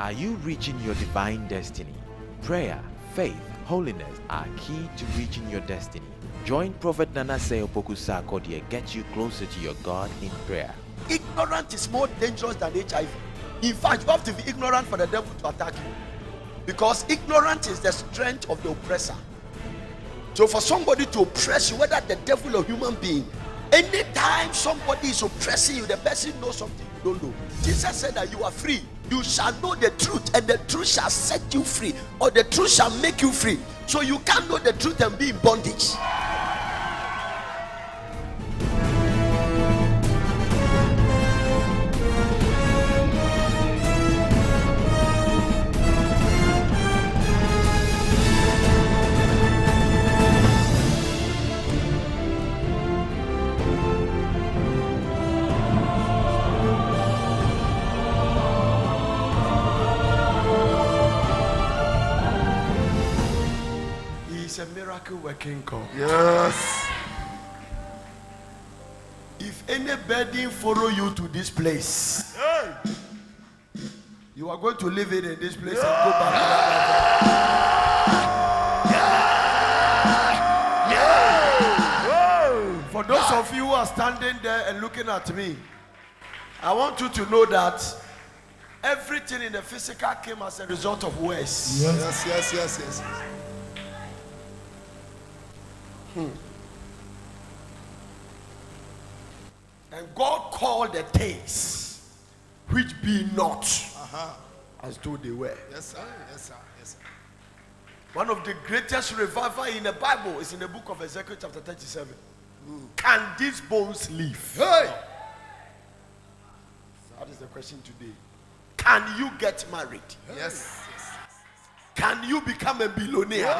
Are you reaching your divine destiny? Prayer, faith, holiness are key to reaching your destiny. Join Prophet Nanasei Opoku-Sarkodie get you closer to your God in prayer. Ignorance is more dangerous than HIV. In fact, you have to be ignorant for the devil to attack you. Because ignorance is the strength of the oppressor. So, for somebody to oppress you, whether the devil or human being, anytime somebody is oppressing you, the person knows something you don't know. Jesus said that you are free. You shall know the truth, and the truth shall set you free, or the truth shall make you free. So, you can't know the truth and be in bondage. Working God. Yes. If any burden follow you to this place, you are going to leave it in this place and go back to that level. For those of you who are standing there and looking at me, I want you to know that everything in the physical came as a result of words. Yes, yes, yes, yes. And God called the things which be not Uh-huh. as though they were. Yes, sir. Yes, sir. Yes, sir. One of the greatest revival in the Bible is in the book of Ezekiel, chapter 37. Can these bones live? Hey! That is the question today. Can you get married? Yes. yes. Can you become a billionaire?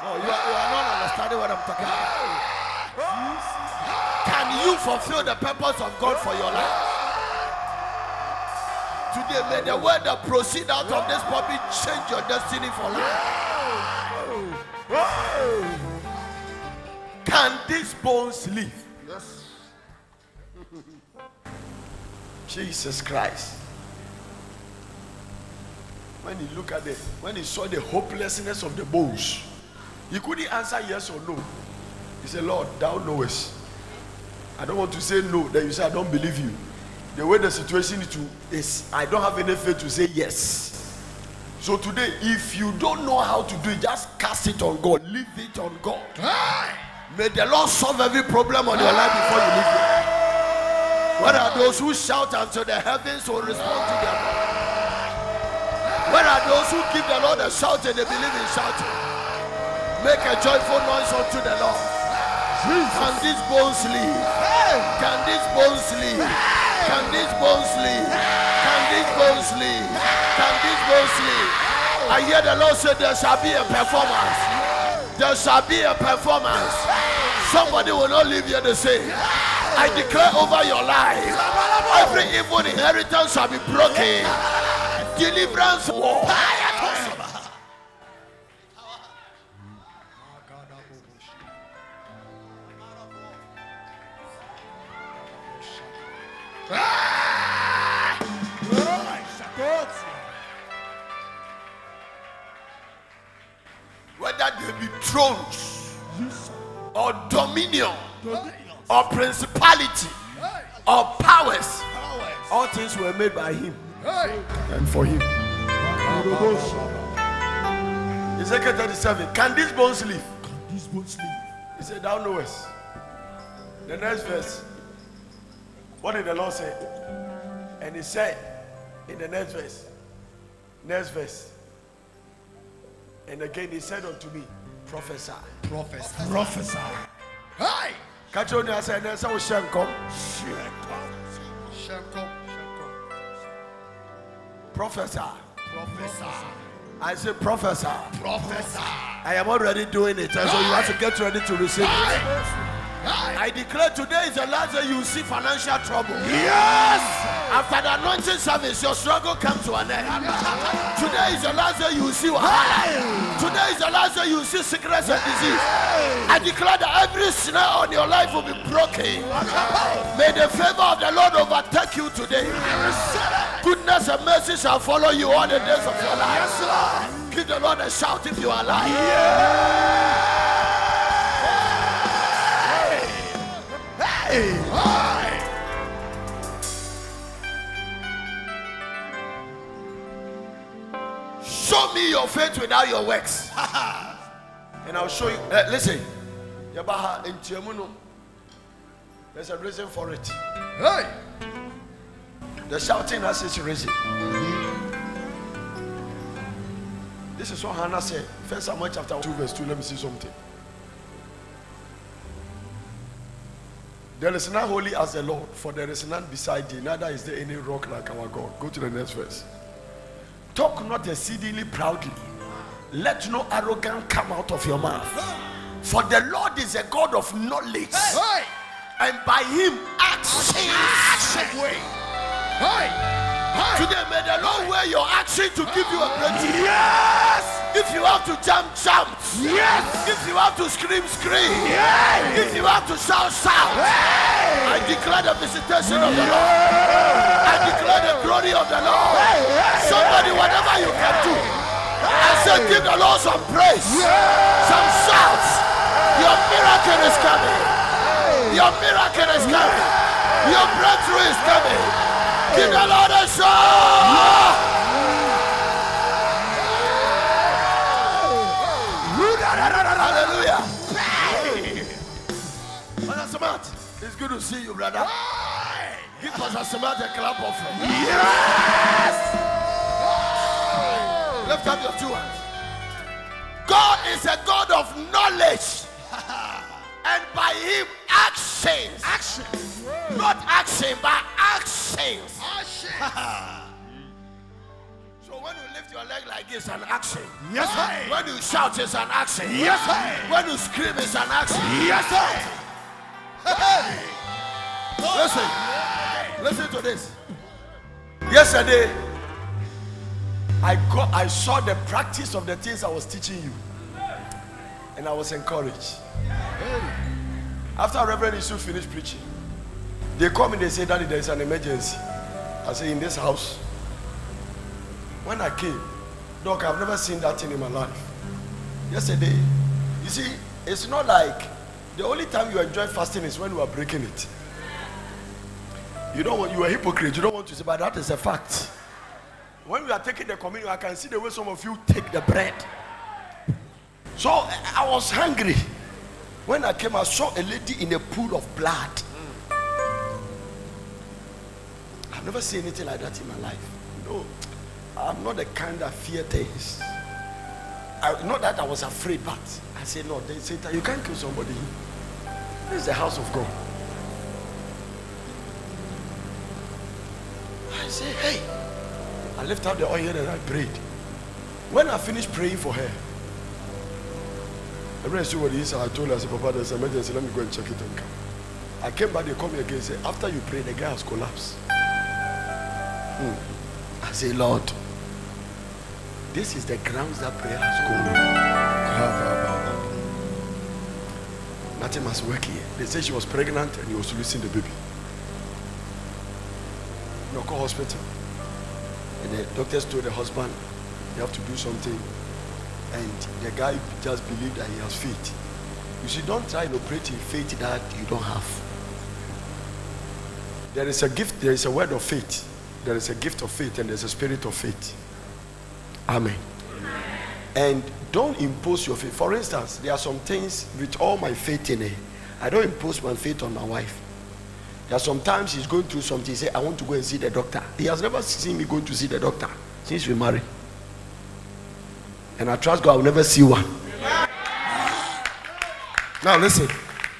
No, you are, you are not understanding what I'm talking about. Can you fulfill the purpose of God for your life? Today, may the word that proceed out of this pulpit change your destiny for life. Can these bones live? Yes. Jesus Christ. When he looked at it, when he saw the hopelessness of the bones, he couldn't answer yes or no. He said, Lord, thou knowest. I don't want to say no. Then you say, I don't believe you. The way the situation is, to, is I don't have any faith to say yes. So today, if you don't know how to do it, just cast it on God. Leave it on God. May the Lord solve every problem on your life before you leave here. What are those who shout until the heavens will respond to them? What are those who give the Lord a shout and they believe in shouting? Make a joyful noise unto the Lord. Can these bones live? Can these bones live? Can these bones live? Can these bones live? Can these bones live? I hear the Lord say there shall be a performance. There shall be a performance. Somebody will not leave here the same. I declare over your life, every evil inheritance shall be broken. Deliverance war. Thrones or dominion or principality or powers, all things were made by him and for him. Ezekiel 37. Can these bones live? Can these bones live. He said, Thou knowest. The next verse. What did the Lord say? And he said in the next verse, next verse. And again he said unto me, Prophesy. Professor. Professor. Hey! Catch on I said, There's a shall come. Shekom. Prophesy. Prophesy. I say, Professor. Professor. I am already doing it. And so you have to get ready to receive it. I declare today is the last day you see financial trouble. Yes! After the anointing service, your struggle comes to an end. Today is the last day you see wahala. Today you see sickness and disease. I declare that every snare on your life will be broken. May the favor of the Lord overtake you today. Goodness and mercy shall follow you all the days of your life. Give the Lord a shout if you are alive. Hey. Hey. Show me your faith without your works. and I'll show you. Uh, listen. Yabaha in Tiamuno. There's a reason for it. Hey. The shouting has its reason. This is what Hannah said. First Samuel chapter 2, verse 2. Let me see something. There is none holy as the Lord, for there is none beside thee, neither is there any rock like our God. Go to the next verse. Talk not exceedingly proudly. Let no arrogance come out of your mouth. For the Lord is a God of knowledge, Hey. and by him acts Action way. Hey. Hey. Today, may the Lord wear your action to give you a breakthrough. Yes. If you have to jump, jump. Yes. If you have to scream, scream. Yes. If you have to shout, shout. I declare the visitation of the Lord. I declare the glory of the Lord. Somebody, whatever you can do. I say, give the Lord some praise, some shouts. Your miracle is coming. Your miracle is coming. Your breakthrough is coming. Give the Lord a shout. Hallelujah. Pastor Smart, it's good to see you, brother. Give Pastor Smart a clap offering. Yes. Lift up your two hands. God is a God of knowledge. and by him, actions. Action. Not action, but actions. Action. So when you lift your leg like this, an action. Yes, sir. When you shout, it's an action. Yes, sir. When you scream, it's an action. Yes, sir. Listen, listen to this. Yesterday, I got, I saw the practice of the things I was teaching you, and I was encouraged. After Reverend Isu finished preaching, they come and they say, "Daddy, there is an emergency." I say, "In this house." When I came, Doc, I've never seen that thing in my life. Yesterday, you see, it's not like the only time you enjoy fasting is when you are breaking it. You don't want you are a hypocrite. You don't want to say, but that is a fact. When we are taking the communion, I can see the way some of you take the bread. So I was hungry. When I came, I saw a lady in a pool of blood. I've never seen anything like that in my life. No, I'm not the kind that fear things. I, not that I was afraid, but I said, no, they said you can't kill somebody. This is the house of God. I said, hey, I left out the oil and I prayed. When I finished praying for her, everyone see what it is. I told her, I said, Papa, there's an emergency. Let me go and check it and come. I came back, they called me again and said, after you pray, the guy has collapsed. Hmm. I say, Lord, this is the grounds that prayer has gone. Nothing must work here. They said she was pregnant and he was losing the baby. Local hospital. And the doctors told the husband, you have to do something. And the guy just believed that he has faith. You see, don't try and operate in faith that you don't have. There is a gift, there is a word of faith. There is a gift of faith and there's a spirit of faith. Amen. And don't impose your faith. For instance, there are some things with all my faith in it. I don't impose my faith on my wife. Are sometimes he's going through something. He say, I want to go and see the doctor. He has never seen me going to see the doctor since we married. And I trust God I will never see one. Now listen.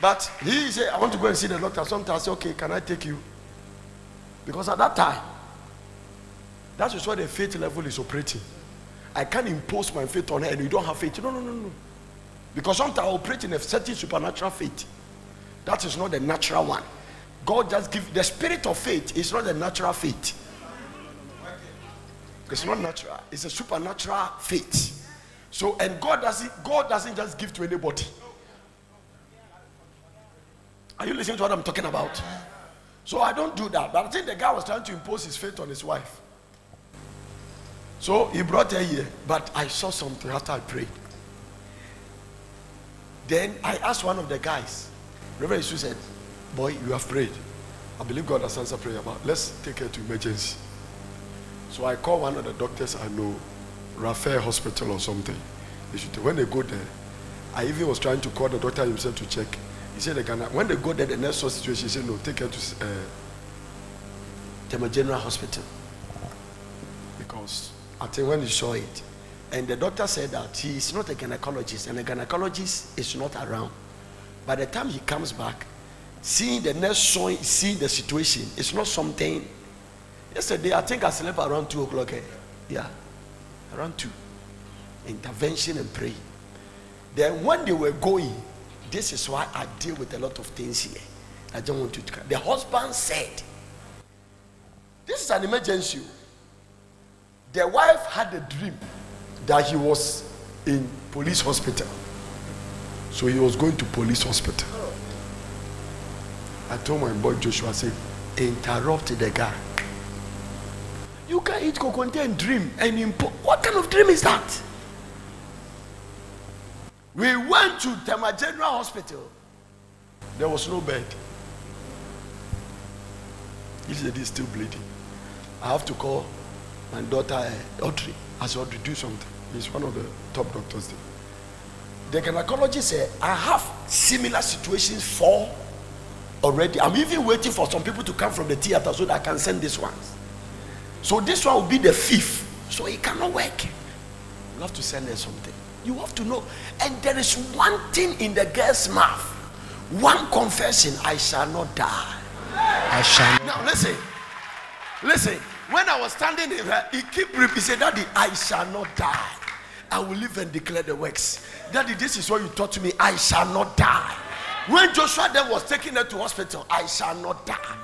But he say, I want to go and see the doctor. Sometimes I say, okay, can I take you? Because at that time, that is where the faith level is operating. I can't impose my faith on her and you don't have faith. No, no, no, no. Because sometimes I operate in a certain supernatural faith. That is not the natural one. God just give the spirit of faith is not the natural faith. It's not natural. It's a supernatural faith. So and God doesn't God doesn't just give to anybody. Are you listening to what I'm talking about? So I don't do that. But I think the guy was trying to impose his faith on his wife. So he brought her here, but I saw something after I prayed. Then I asked one of the guys, Reverend Yusuf said, Boy, you have prayed. I believe God has answered prayer, but let's take her to emergency. So I called one of the doctors I know, Raphael Hospital or something. When they go there, I even was trying to call the doctor himself to check. He said they can. When they go there, the next situation, he said no, take her to uh, Tema General Hospital because I think when he saw it, and the doctor said that he is not a gynecologist, and a gynecologist is not around. By the time he comes back, seeing the next showing, seeing the situation, it's not something. Yesterday, I think I slept around two o'clock. eh? Yeah, around two. Intervention and pray. Then when they were going, this is why I deal with a lot of things here. I don't want to. The husband said, "This is an emergency." The wife had a dream that he was in police hospital. So he was going to police hospital. I told my boy Joshua, I said, interrupt the guy. You can eat coconut and dream and impo- what kind of dream is that? We went to Tema General Hospital. There was no bed. He said he's still bleeding. I have to call my daughter uh, Audrey. I said, Audrey, do something. He's one of the top doctors there. The gynecologist said, I have similar situations for already. I'm even waiting for some people to come from the theater so that I can send this one. So this one will be the fifth. So it cannot work. You have to send her something. You have to know. And there is one thing in the girl's mouth. One confession, I shall not die. I shall Now listen, listen. When I was standing there, he keep repeating. "Daddy, I shall not die. I will live and declare the works." Daddy, this is what you taught me. I shall not die. When Joshua then was taking her to hospital, I shall not die.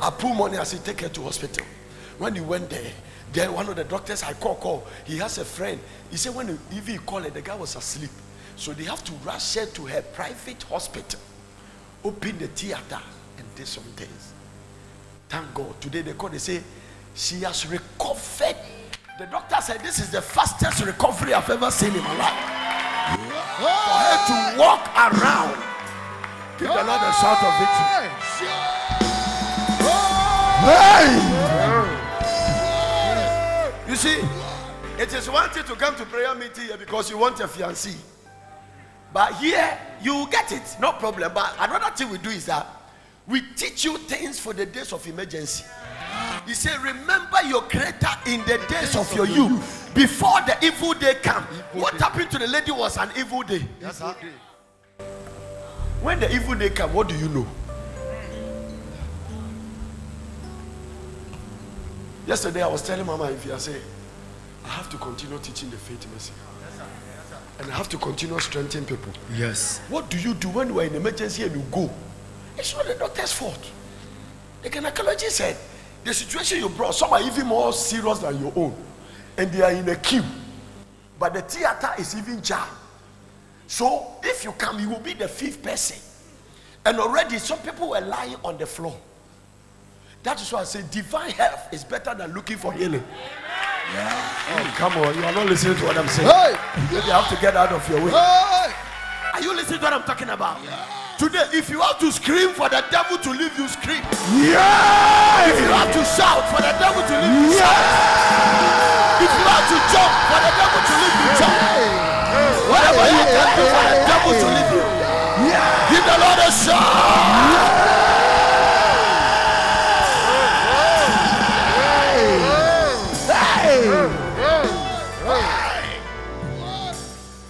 I pull money. I said, "Take her to hospital." When he went there, then one of the doctors I call call. He has a friend. He said when he, if he called the guy was asleep. So they have to rush her to her private hospital, open the theater, and do some things. Thank God. Today they call, they say, she has recovered. The doctor said, This is the fastest recovery I've ever seen in my life. For her to walk around. Give the Lord a shout of victory. You see, it is one thing to come to prayer meeting here because you want a fiancé. But here, you will get it, no problem. But another thing we do is that we teach you things for the days of emergency. He said, Remember your creator in the days of your youth before the evil day come. What happened to the lady was an evil day. Yes, sir. When the evil day come, what do you know? Yesterday I was telling Mama if I say I have to continue teaching the faith message. And I have to continue strengthening people. Yes. What do you do when you are in emergency and you go? It's not the doctor's fault. The gynecologist said the situation you brought, some are even more serious than your own, and they are in a queue. But the theater is even jammed. So if you come, you will be the fifth person. And already some people were lying on the floor. That is why I say divine health is better than looking for healing. Oh, come on, you are not listening to what I'm saying. Hey! You have to get out of your way. Hey! Are you listening to what I'm talking about? Today, if you have to scream for the devil to leave you, scream. If you have to shout for the devil to leave you, shout. If you have to jump for the devil to leave you, jump. Give the Lord a shout.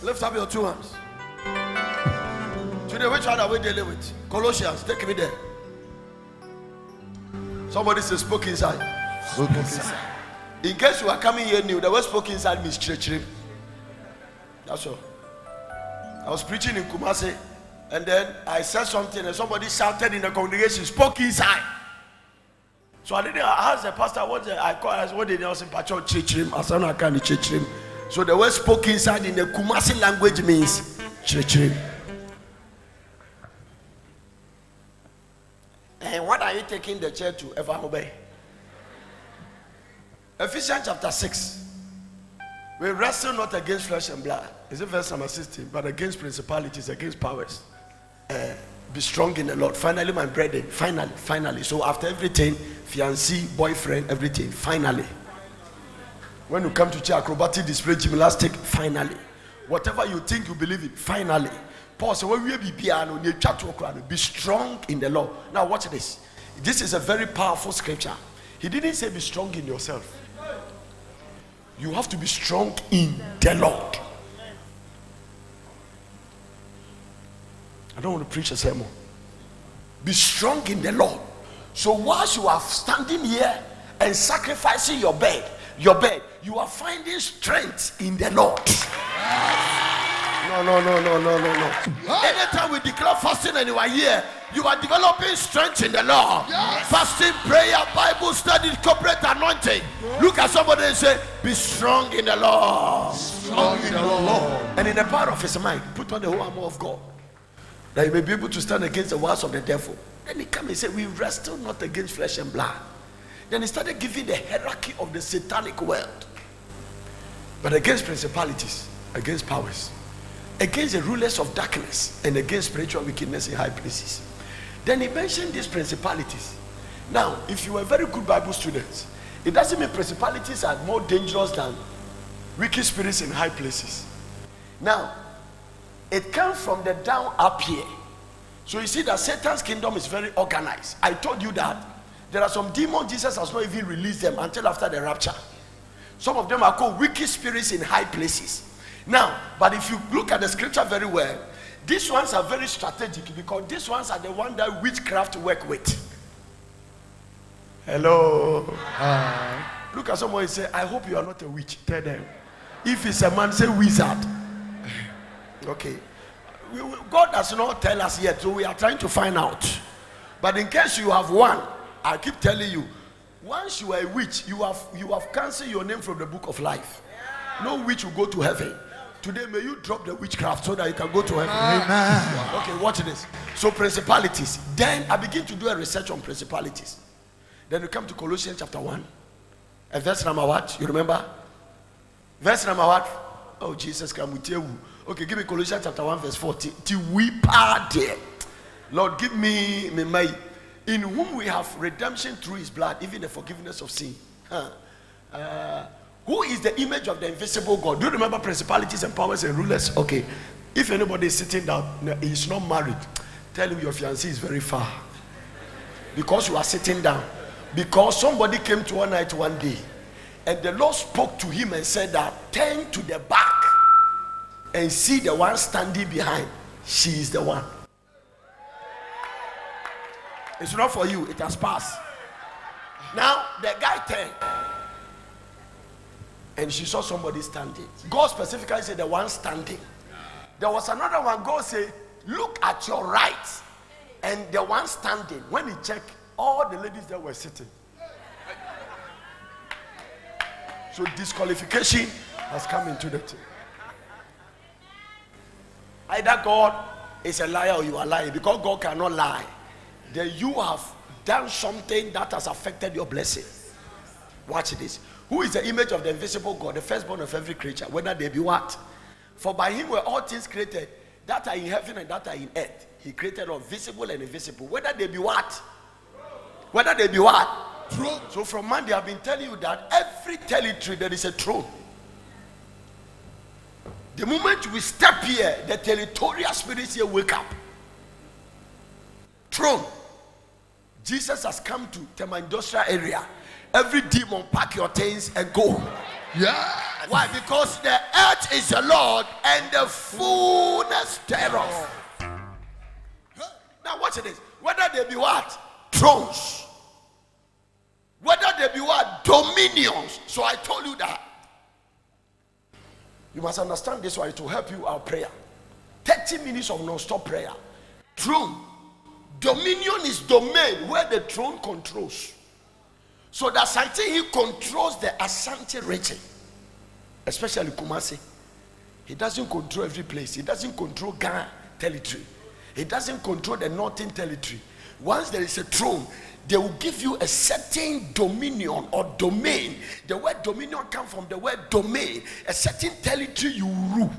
Lift up your two hands. Today, which one are we dealing with? Colossians, take me there. Somebody says, spoke inside. Spoke inside. In case you are coming here new, the word spoke inside means chirchiri. That's all. I was preaching in Kumasi, and then I said something, and somebody shouted in the congregation, spoke inside. So I didn't ask the pastor what I called, I said, what did they say? Pacho chirchiri. I said, I can't chirchiri. So the word spoke inside in the Kumasi language means chirchiri. And what are you taking the chair to? Ever obey? Ephesians chapter 6. We wrestle not against flesh and blood. Is it verse number 16? But against principalities, against powers. Uh, be strong in the Lord. Finally, my brethren, finally, finally. So after everything, fiancé, boyfriend, everything, finally. When you come to church, acrobatic display, gymnastic, finally. Whatever you think you believe in, finally. Paul said, when we be strong in the Lord. Now watch this. This is a very powerful scripture. He didn't say be strong in yourself. You have to be strong in the Lord. I don't want to preach a sermon. Be strong in the Lord. So whilst you are standing here and sacrificing your bed, your bed, you are finding strength in the Lord. No, no, no, no, no, no, no. Anytime we declare fasting and you are here, you are developing strength in the Lord. Yes. Fasting, prayer, Bible study, corporate anointing. Look at somebody and say, Be strong in the Lord. Strong in the Lord. And in the power of his mind, put on the whole armor of God. That you may be able to stand against the wiles of the devil. Then he came and said, We wrestle not against flesh and blood. Then he started giving the hierarchy of the satanic world. But against principalities, against powers, against the rulers of darkness, and against spiritual wickedness in high places. Then he mentioned these principalities. Now, if you are a very good Bible students, it doesn't mean principalities are more dangerous than wicked spirits in high places. Now, it comes from the down up here. So you see that Satan's kingdom is very organized. I told you that there are some demons Jesus has not even released them until after the rapture. Some of them are called wicked spirits in high places. Now, but if you look at the scripture very well, these ones are very strategic because these ones are the one that witchcraft work with. Hello. Hi. Look at someone and say, I hope you are not a witch. Tell them. If it's a man, say wizard. Okay. We- we- God does not tell us yet, so we are trying to find out. But in case you have one, I keep telling you, once you are a witch, you have you have cancelled your name from the book of life. No witch will go to heaven. Today, may you drop the witchcraft so that you can go to heaven. Amen. Okay, watch this. So principalities. Then I begin to do a research on principalities. Then we come to Colossians chapter 1. And verse number what? You remember? Verse number what? Oh, Jesus, come with you. Okay, give me Colossians chapter 1, verse 14. Till we pardon. Lord, give me, my, in whom we have redemption through his blood, even the forgiveness of sin. Huh. Uh, who is the image of the invisible God? Do you remember principalities and powers and rulers? Okay. If anybody is sitting down, he's not married, tell him your fiancé is very far. Because you are sitting down. Because somebody came to one night one day and the Lord spoke to him and said that turn to the back and see the one standing behind. She is the one. It's not for you, it has passed. Now the guy turned and she saw somebody standing. God specifically said the one standing. There was another one, God said, Look at your right. And the one standing, when he checked, all the ladies that were sitting. So disqualification has come into the thing. Either God is a liar or you are lying because God cannot lie. Then you have done something that has affected your blessing. Watch this. Who is the image of the invisible God, the firstborn of every creature, whether they be what? For by him were all things created, that are in heaven and that are in earth. He created all visible and invisible, whether they be what? Whether they be what? Throne. So from Monday, I've been telling you that every territory there is a throne. The moment we step here, the territorial spirits here wake up. Throne. Jesus has come to Tema Industrial Area. Every demon, pack your things and go. Yeah. Why? Because the earth is the Lord and the fullness thereof. Now watch this. Whether they be what? Thrones. Whether they be what? Dominions. So I told you that. You must understand this why it will help you our prayer. 30 minutes of non-stop prayer. Throne. Dominion is domain where the throne controls. So that something he controls the Asante region, especially Kumasi. He doesn't control every place. He doesn't control Ghana territory. He doesn't control the northern territory. once there is a throne, they will give you a certain dominion or domain. The word dominion comes from the word domain, a certain territory you rule.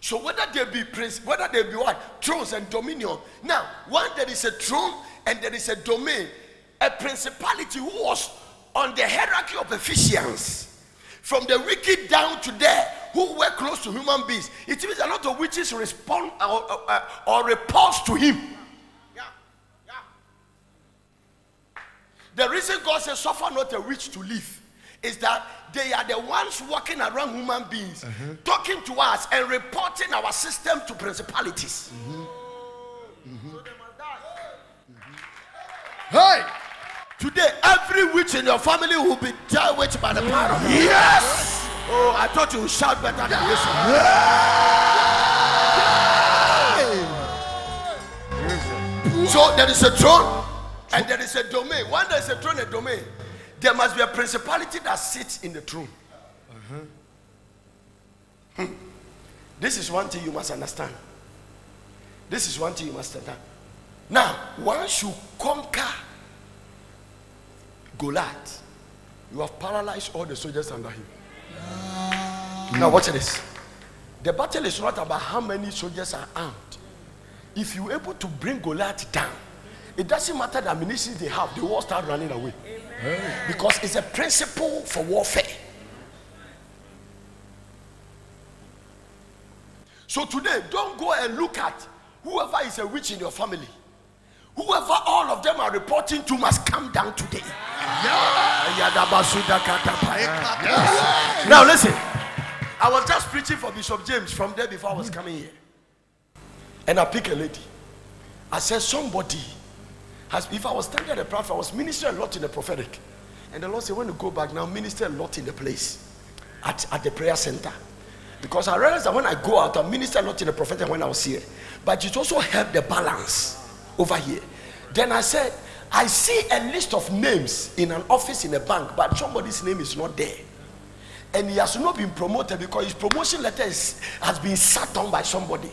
So whether they be prince, whether they be what thrones and dominion. Now, when there is a throne and there is a domain, a principality who was on the hierarchy of Ephesians, from the wicked down to there, who were close to human beings. It means a lot of witches respond or, or, or repulse to him. The reason God says, suffer not a witch to live is that they are the ones walking around human beings, uh-huh. talking to us and reporting our system to principalities. Mm-hmm. Mm-hmm. Hey! Today, every witch in your family will be dealt with by the power of God. Yes! Oh, I thought you would shout better than this. So there is a throne and there is a domain. When there is a throne and domain, there must be a principality that sits in the throne. Hmm. This is one thing you must understand. This is one thing you must understand. Now, once you conquer Goliath, you have paralyzed all the soldiers under him. Now, watch this. The battle is not about how many soldiers are armed. If you're able to bring Goliath down, it doesn't matter the ammunition they have, they will start running away. Because it's a principle for warfare. So today, don't go and look at whoever is a witch in your family. Whoever all of them are reporting to must come down today. Now listen, I was just preaching for Bishop James from there before I was coming here. And I pick a lady. I said, somebody has, if I was standing at the platform, I was ministering a lot in the prophetic. And the Lord said, when you go back now, minister a lot in the place at, at the prayer center. Because I realized that when I go out, I minister a lot in the prophetic when I was here. But it also helped the balance over here. Then I said, I see a list of names in an office in a bank, but somebody's name is not there. And he has not been promoted because his promotion letter is, has been sat on by somebody.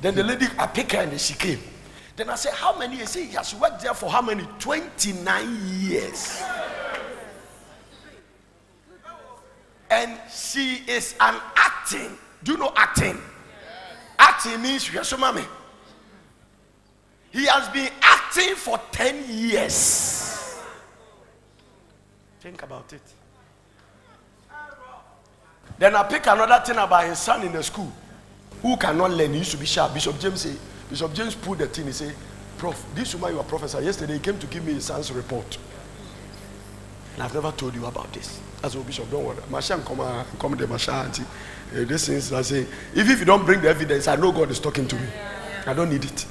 Then the lady, I pick her and she came. Then I said, How many years? He has worked there for how many? 29 years. And she is an acting. Do you know acting? Acting means yes, mommy. He has been acting for 10 years. Think about it. Then I pick another thing about his son in the school who cannot learn. He used to be sharp. Bishop James say, Bishop James pulled the thing. He say, Prof, this woman you are professor. Yesterday he came to give me his son's report. And I've never told you about this. That's what Bishop, don't worry. Masha come come there, Masha auntie. Eh, this is I say, if, if you don't bring the evidence, I know God is talking to me. I don't need it.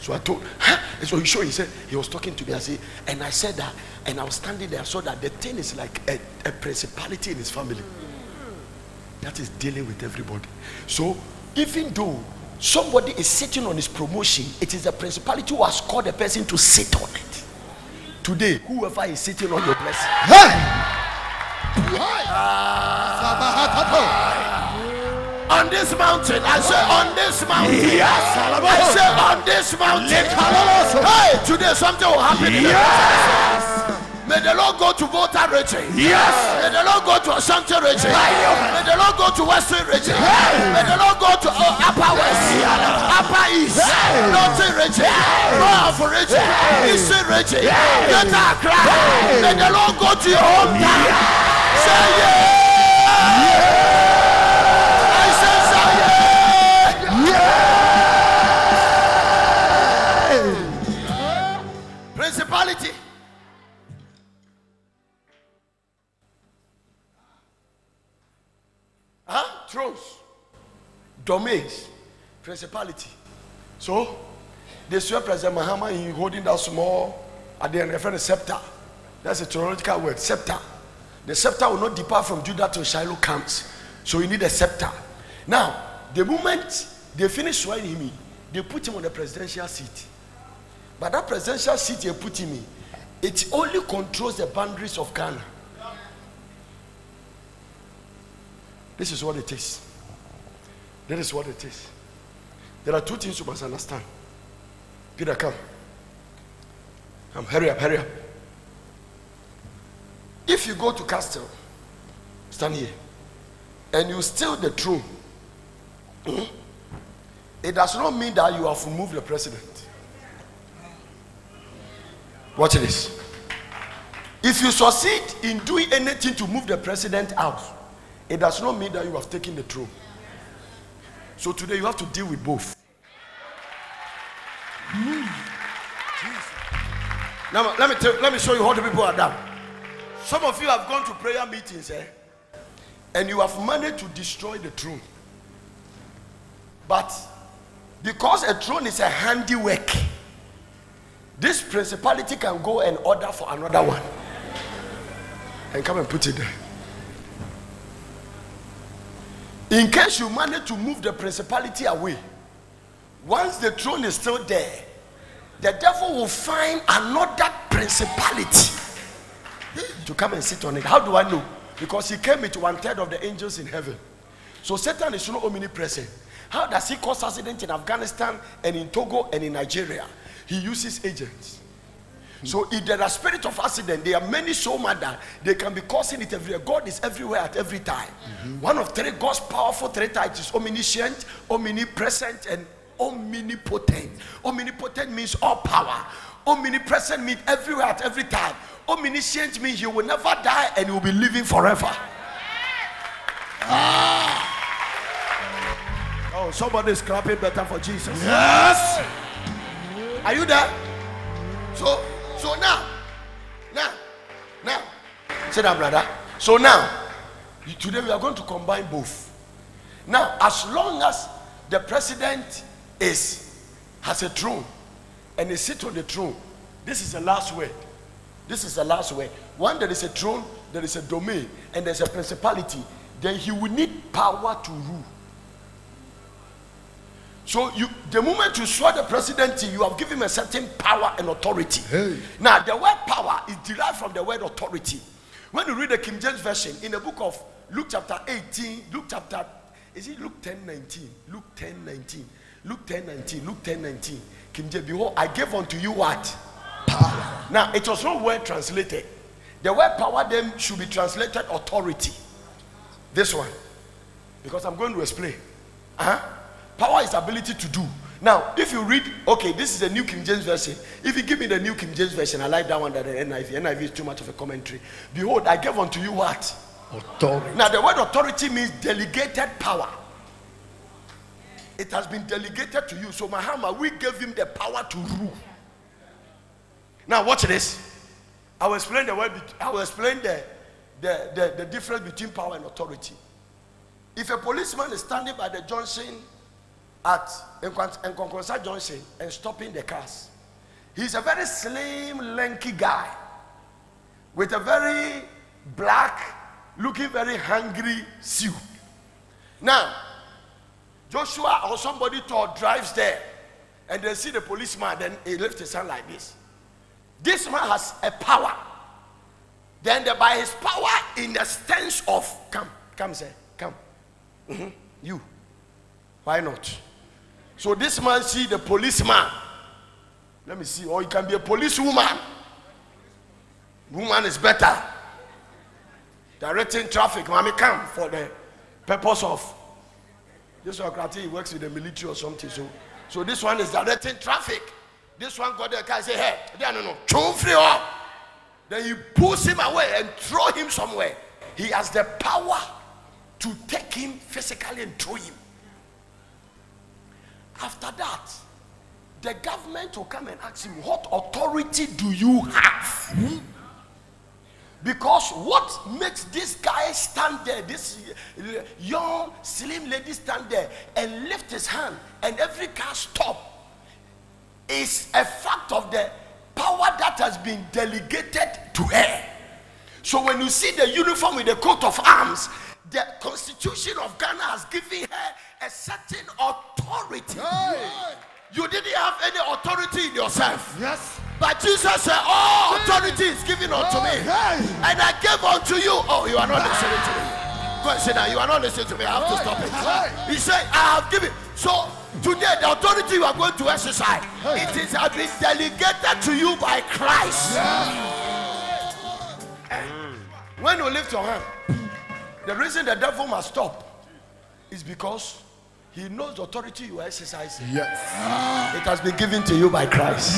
So I told, huh? And so he showed, he said, he was talking to me. I said, and I said that, and I was standing there, I saw that the thing is like a, a principality in his family that is dealing with everybody. So even though somebody is sitting on his promotion, it is the principality who has called the person to sit on it. Today, whoever is sitting on your blessing, Hey! Hey! Sabahatato. On this mountain, I say on this mountain, yes, I say on this mountain, hey, today something will happen. the. May the Lord go to Volta region. Yes. May the Lord go to Ashanti region. May the Lord go to Western region. May the Lord go to uh, Upper West, Upper East, Northern region, North region, Eastern region, Greater Accra. May the Lord go to your hometown. Say yeah. I domains, principality. So, they saw President Mahama in holding that small, at the end, referring scepter. That's a theological word, scepter. The scepter will not depart from Judah till Shiloh comes. So you need a scepter. Now, the moment they finish swearing him they put him on the presidential seat. But that presidential seat they put him in, it only controls the boundaries of Ghana. This is what it is. That is what it is. There are two things you must understand. Peter, come. Come, hurry up, hurry up. If you go to castle, stand here, and you steal the throne, hmm, it does not mean that you have removed the president. Watch this. If you succeed in doing anything to move the president out, it does not mean that you have taken the throne. So today you have to deal with both. Now let me tell, let me show you how the people are done. Some of you have gone to prayer meetings, eh? And you have managed to destroy the throne. But because a throne is a handiwork, this principality can go and order for another one. And come and put it there. In case you manage to move the principality away, once the throne is still there, the devil will find another principality to come and sit on it. How do I know? Because he came with one third of the angels in heaven. So Satan is not omnipresent. How does he cause accident in Afghanistan and in Togo and in Nigeria? He uses agents. So if there are spirit of accident, there are many so mad that they can be causing it everywhere. God is everywhere at every time. One of three God's powerful three types is omniscient, omnipresent, and omnipotent. Omnipotent means all power. Omnipresent means everywhere at every time. Omniscient means he will never die and he will be living forever. Ah. Oh, somebody is clapping better for Jesus. Yes. Are you there? So, so now, now, now, say that, brother. So now, today we are going to combine both. Now, as long as the president is has a throne and he sits on the throne, this is the last word. This is the last word. When there is a throne, there is a domain, and there's a principality, then he will need power to rule. So you, the moment you swear the presidency, you have given him a certain power and authority. Hey. Now the word power is derived from the word authority. When you read the King James version in the book of Luke chapter 18, Luke chapter is it Luke 10 19? Luke 10 19. Luke 10 19. Luke 10 19. King James, behold, I gave unto you what? Power. Now it was not word translated. The word power then should be translated authority. This one. Because I'm going to explain. Uh-huh. Power is ability to do. Now, if you read, okay, this is the New King James Version. If you give me the New King James Version, I like that one that the NIV. NIV is too much of a commentary. Behold, I gave unto you what? Authority. Now, the word authority means delegated power. It has been delegated to you. So, Mahama, we gave him the power to rule. Now, watch this. I will explain the word. I will explain the, the, the, the difference between power and authority. If a policeman is standing by the junction at Nkonkonsa Junction and stopping the cars, he's a very slim, lanky guy with a very black, looking very hungry suit. Now, Joshua or somebody tall drives there and they see the policeman, then he lifts his hand like this. This man has a power. Then the, by his power, in the sense of come, come, say, come. Mhm. You. Why not? So this man see the policeman. Let me see. Or he can be a policewoman. Woman Woman is better. Directing traffic. Mommy come for the purpose of this one Krati, he works with the military or something. So, so this one is directing traffic. This one got the car and say, hey, no, no, no, throw free up. Then you pulls him away and throw him somewhere. He has the power to take him physically and throw him. After that, the government will come and ask him, What authority do you have? Because what makes this guy stand there, this young, slim lady stand there and lift his hand and every car stop is a fact of the power that has been delegated to her. So when you see the uniform with the coat of arms, the constitution of Ghana has given her a certain authority. Hey. You didn't have any authority in yourself. Yes. But Jesus said, All authority is given unto me. Hey. And I gave unto you. Oh, you are not listening to me. Go and sit down. You are not listening to me. I have to stop it. He said, I have given. So today, the authority you are going to exercise, it is has been delegated to you by Christ. When you lift your hand, the reason the devil must stop is because he knows the authority you are exercising. Yes. It has been given to you by Christ.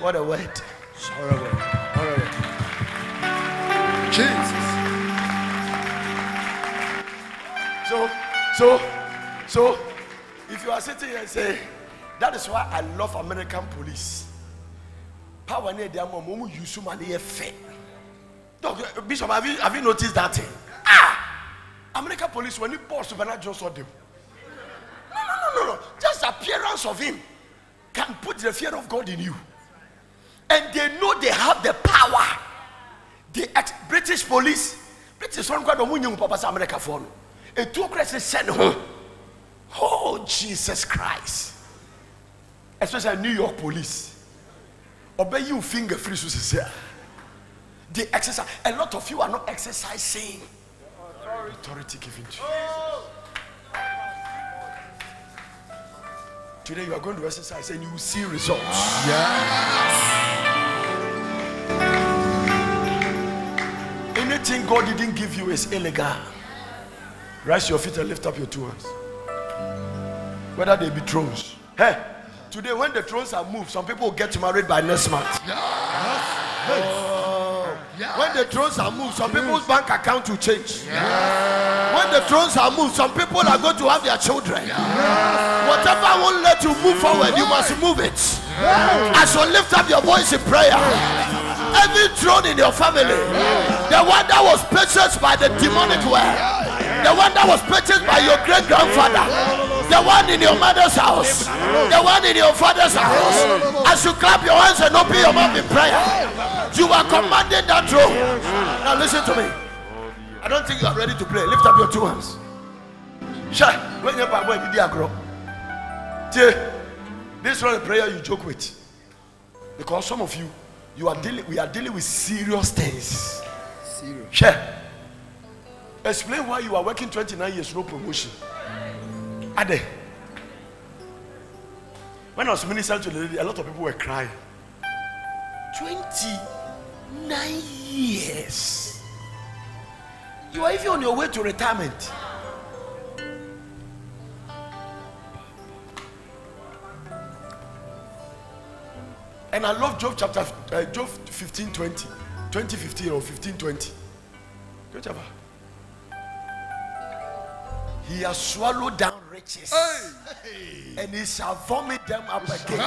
What a word. Horrible. Horrible. Jesus. So, so, so, if you are sitting here and say, that is why I love American police. Power near them, so many fair. Doctor Bishop, have you have you noticed that thing? Ah, American police when you boss supernatural saw them. No, no, no, no, no. Just appearance of him can put the fear of God in you, and they know they have the power. The ex- British police, British one munyu papa America for no. Etu okra se send home. Oh Jesus Christ. Especially New York police. Obey you finger free so. They exercise. A lot of you are not exercising authority given to you. Today you are going to exercise and you will see results. Anything God didn't give you is illegal. Rise your feet and lift up your two hands. Whether they be thrones. Hey, today when the thrones are moved, some people get married by next month. When the thrones are moved, some mm. people's bank account will change. When the thrones are moved, some people are going to have their children. Whatever won't let you move forward, you must move it. As you lift up your voice in prayer, every throne in your family, the one that was purchased by the demonic world, the one that was purchased by your great grandfather, the one in your mother's house, the one in your father's house. As you clap your hands and open your mouth in prayer, you are commanding that throne. Now listen to me. I don't think you are ready to pray. Lift up your two hands. Sure. When you're by boy, agro. This is not a prayer you joke with. Because some of you, you are dealing, we are dealing with serious things. Serious. Sure. Explain why you are working 29 years, no promotion. When I was ministering to the lady, a lot of people were crying. 29 years. You are even on your way to retirement. And I love Job chapter uh, Job 15 20, 20 15 or 15 20. Whichever. He has swallowed down riches and he shall vomit them up again.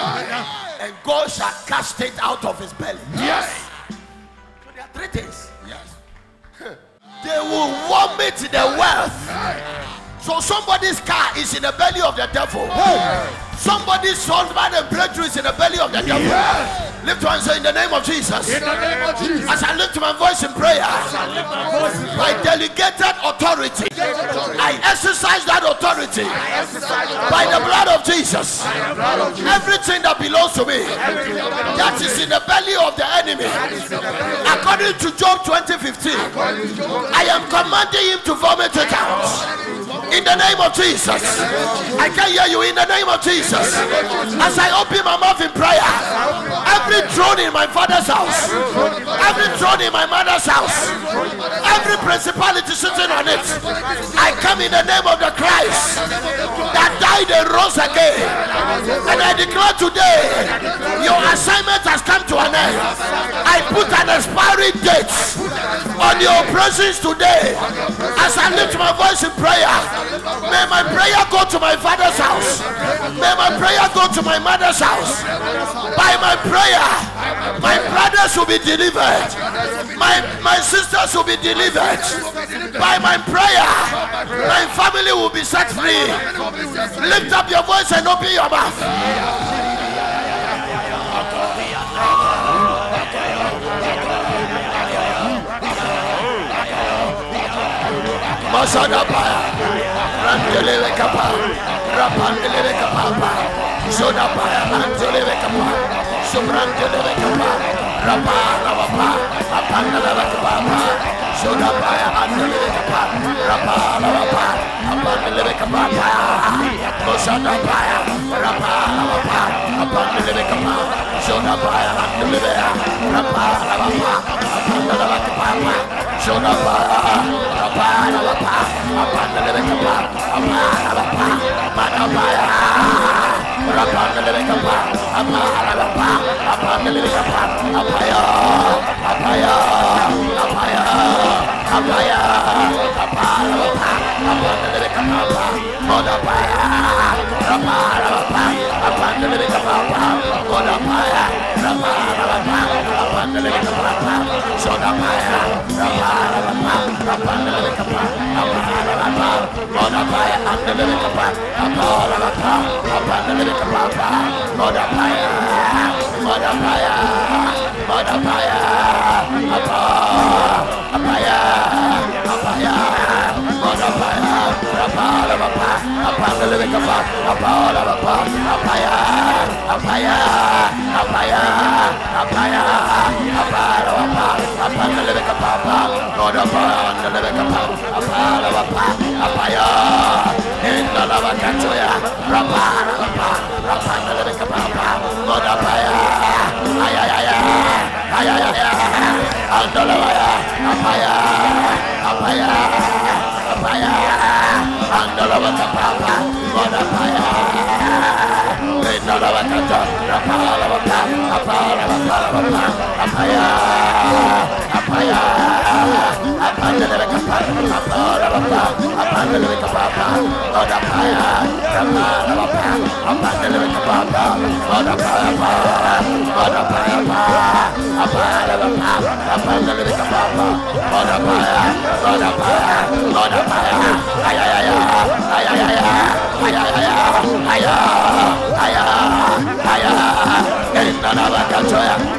And God shall cast it out of his belly. Yes. So there are three things. Yes. They will vomit the wealth. So somebody's car is in the belly of the devil. Somebody's husband and breakthrough is in the belly of the devil. Yes. Lift your hands say, in the name of Jesus. In the name of Jesus. As I lift my voice in prayer, by delegated authority, I exercise that authority by the blood of Jesus. Everything that belongs to me, that is in the belly of the enemy, according to Job 20:15, I am commanding him to vomit it out. In the name of Jesus, I can hear you. In the name of Jesus, as I open my mouth in prayer, every throne in my father's house, every throne in my mother's house, every principality sitting on it, I come in the name of the Christ that died and rose again. And I declare today, your assignment has come to an end. I put an expiry date on your presence today. As I lift my voice in prayer, may my prayer go to my father's house. May my prayer go to my mother's house. By my prayer, my brothers will be delivered. My, my sisters will be delivered. By my prayer, my family will be set free. Lift up your voice and open your mouth. Masada Paya, Antelele kapa, rapandelele kapa, zoda paya antelele kapa, sumrantelele kapa, rapa rapa, apandelele kapa, zoda paya antelele kapa, rapa rapa, apandelele kapa, zoda paya, rapa rapa, apandelele kapa, zoda paya antelele, rapa rapa, apandelele kapa. Soda Maya, Soda Apa? kapa, andele kapa, apara kapa, Lord apai, andele kapa, apara kapa, apandele kapa, Lord apai, Lord apai, Lord. apal apa apal lebih kebal apal apa apa ya apa ya apa ya apa ya apal apa apal lebih kebal God apal lebih kebal apal apa apa ya Inna lava kantoya rapa rapa rapa lebih kebal God apa ya ay ay ay Aldo ya apa ya apa ya apa ya Andalabakapapa, Monapaya, Indalabakata, Apalabapa, Apalabapa, Apaya,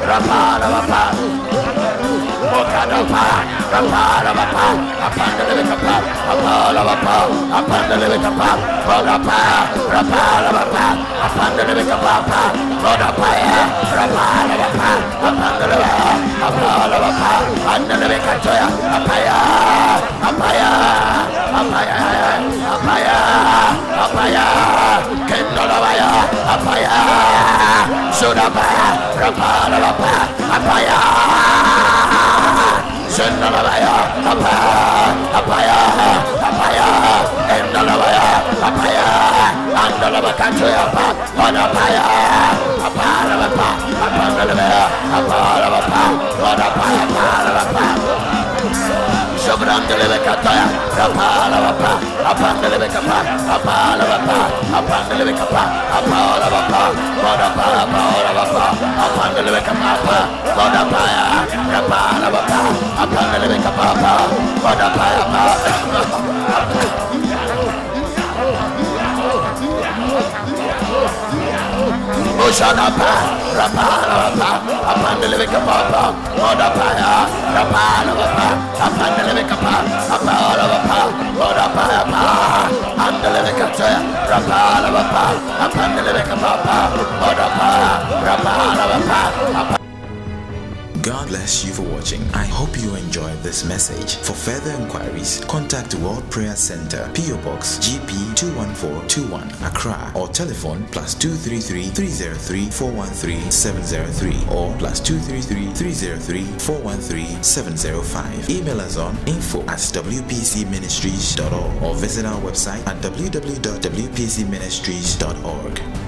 Rapala, rapala, Sudapaya, Rapalapaya, Apaya. Sendalabaya, Apaya, Apaya, Apaya, Endalabaya, Apaya, Andalabakatoya, Apaya, Aparabapa, Apandalabaya, Aparabapa, Apaya, Aparabapa. Sobrandelebekataya, Apalabapa, Apandelebekapa, Apalabapa, Apandelebekapa, Apalabapa, Bodapa, Bodapa, Apandelebekapa, Bodapaya para baba apana le beka papa pada para baba Oshana pa rapana pa apana le beka papa pada para rapana baba apana le papa apana baba pada para baba andelebekate rapala bapa apandelebeka bapa odapa rapala God bless you for watching. I hope you enjoyed this message. For further inquiries, contact World Prayer Center, PO Box GP 21421 Accra or telephone plus 233 303 413 703 or plus 233 303 413 705. Email us on info at wpcministries.org or visit our website at www.wpcministries.org.